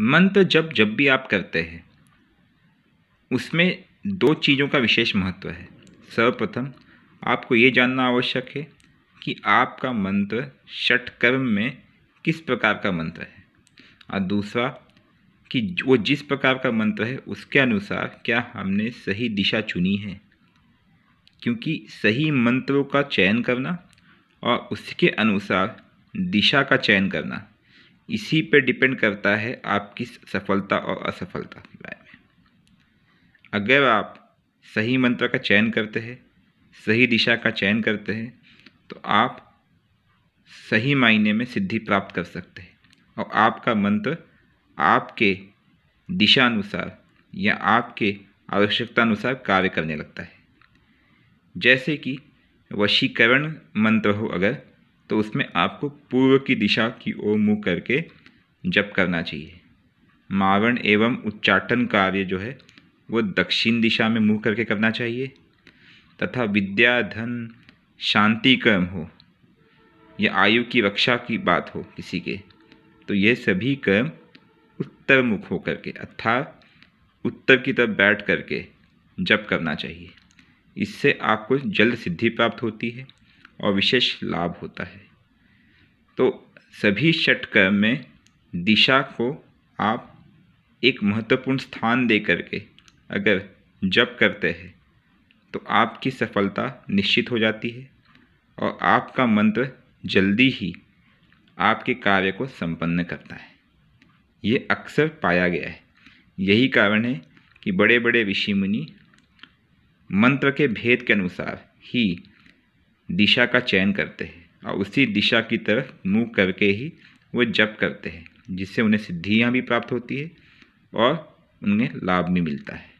मंत्र जब जब भी आप करते हैं, उसमें दो चीज़ों का विशेष महत्व है। सर्वप्रथम, आपको ये जानना आवश्यक है कि आपका मंत्र षटकर्म में किस प्रकार का मंत्र है। और दूसरा, कि वो जिस प्रकार का मंत्र है, उसके अनुसार क्या हमने सही दिशा चुनी है। क्योंकि सही मंत्रों का चयन करना और उसके अनुसार दिशा का चयन करना इसी पर डिपेंड करता है आपकी सफलता और असफलता बारे में। अगर आप सही मंत्र का चयन करते हैं, सही दिशा का चयन करते हैं तो आप सही मायने में सिद्धि प्राप्त कर सकते हैं और आपका मंत्र आपके दिशानुसार या आपके आवश्यकता अनुसार कार्य करने लगता है। जैसे कि वशीकरण मंत्र हो अगर तो उसमें आपको पूर्व की दिशा की ओर मुँह करके जप करना चाहिए। मावण एवं उच्चाटन कार्य जो है, वो दक्षिण दिशा में मुँह करके करना चाहिए। तथा विद्या, धन, शांति कर्म हो, या आयु की रक्षा की बात हो किसी के तो ये सभी कर्म उत्तर मुख होकर के अर्थात उत्तर की तरफ़ बैठ करके जप करना चाहिए। इससे आपको जल्द सिद्धि प्राप्त होती है। और विशेष लाभ होता है। तो सभी षटकर्म में दिशा को आप एक महत्वपूर्ण स्थान दे करके अगर जप करते हैं तो आपकी सफलता निश्चित हो जाती है और आपका मंत्र जल्दी ही आपके कार्य को संपन्न करता है। ये अक्सर पाया गया है। यही कारण है कि बड़े बड़े ऋषि मुनि मंत्र के भेद के अनुसार ही दिशा का चयन करते हैं और उसी दिशा की तरफ़ मुँह करके ही वो जप करते हैं, जिससे उन्हें सिद्धियाँ भी प्राप्त होती है और उन्हें लाभ भी मिलता है।